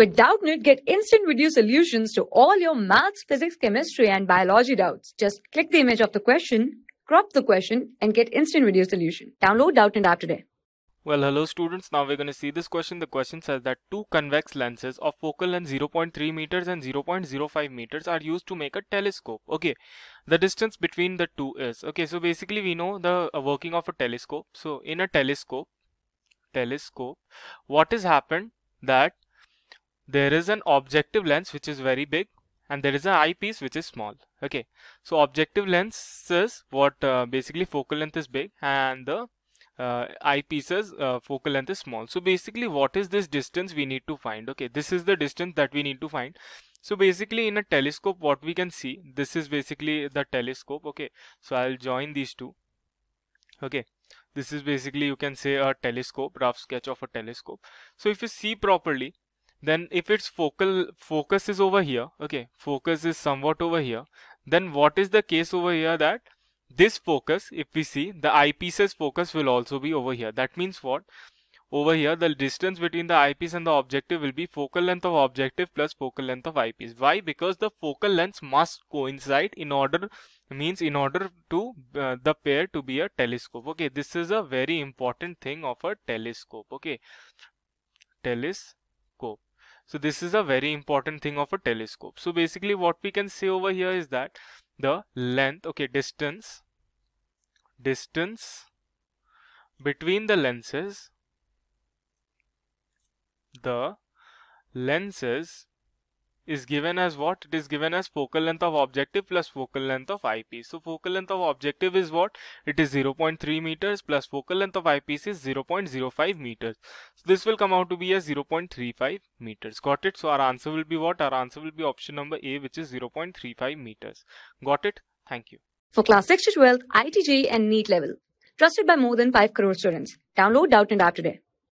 With Doubtnut, get instant video solutions to all your maths, physics, chemistry, and biology doubts. Just click the image of the question, crop the question, and get instant video solution. Download Doubtnut app today. Well, hello students. Now we're going to see this question. The question says that two convex lenses of focal length 0.3 meters and 0.05 meters are used to make a telescope. Okay, the distance between the two is okay. So basically, we know the uh, working of a telescope. So in a telescope, telescope, what has happened that there is an objective lens which is very big and there is an eyepiece which is small okay? So objective lens is what uh, basically focal length is big and the uh, eyepieces uh, focal length is small. So basically what is this distance we need to find okay? This is the distance that we need to find. So basically in a telescope what we can see this is basically the telescope okay? So i'll join these two okay? This is basically you can say a telescope rough sketch of a telescope. So if you see properly then if its focal focus is over here okay focus is somewhat over here then what is the case over here that this focus if we see the eyepieces focus will also be over here. That means what? Over here the distance between the eyepiece and the objective will be focal length of objective plus focal length of eyepiece. Why? Because the focal lengths must coincide in order means in order to uh, the pair to be a telescope. Okay this is a very important thing of a telescope. Okay telescope so this is a very important thing of a telescope. So basically what we can say over here is that the length, okay, distance, distance between the lenses, the lenses is given as what? It is given as focal length of objective plus focal length of eyepiece. So focal length of objective is what? It is 0.3 meters plus focal length of eyepiece is 0.05 meters. So this will come out to be a 0.35 meters. Got it? So our answer will be what? Our answer will be option number A which is 0.35 meters. Got it? Thank you. For class 6 to 12, IIT JEE and NEET level. Trusted by more than 5 crore students. Download Doubtnut app today.